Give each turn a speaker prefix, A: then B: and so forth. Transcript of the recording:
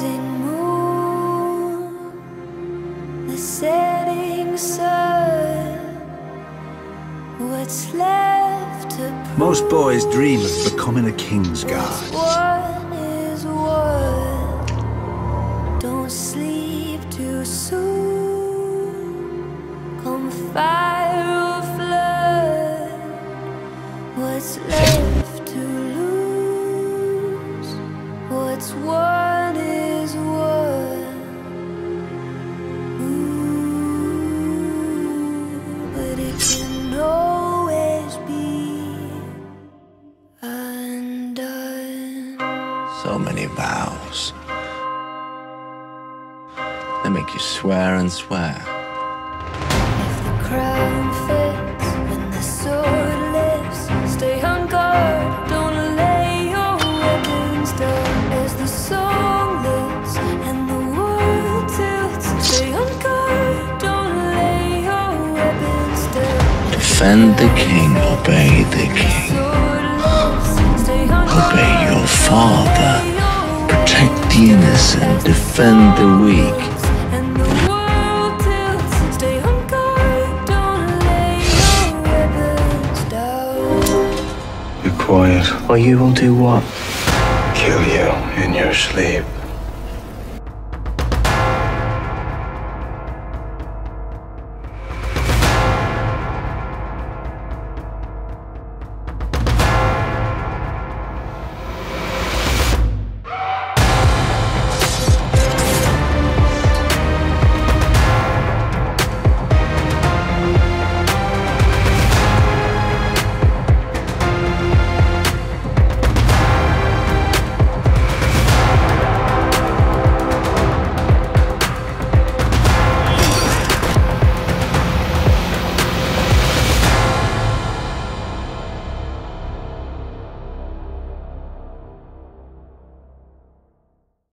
A: rising moon, the setting sun. What's left to?
B: Most boys dream of becoming a Kingsguard.
A: One is one. Don't sleep too soon. Come fire or flood. What's left to lose? What's one
C: So many vows. They make you swear and swear.
A: If the crown fits and the sword lifts, stay on guard. Don't lay your weapons down as the song lifts and the world tilts. Stay on guard. Don't lay your weapons down.
C: Defend the king, obey the king. Father. Protect the innocent, defend the weak.
A: And the world tilts. Stay on guard. Don't lay your weapons down.
D: Be quiet.
C: Or you will do what?
D: Kill you in your sleep.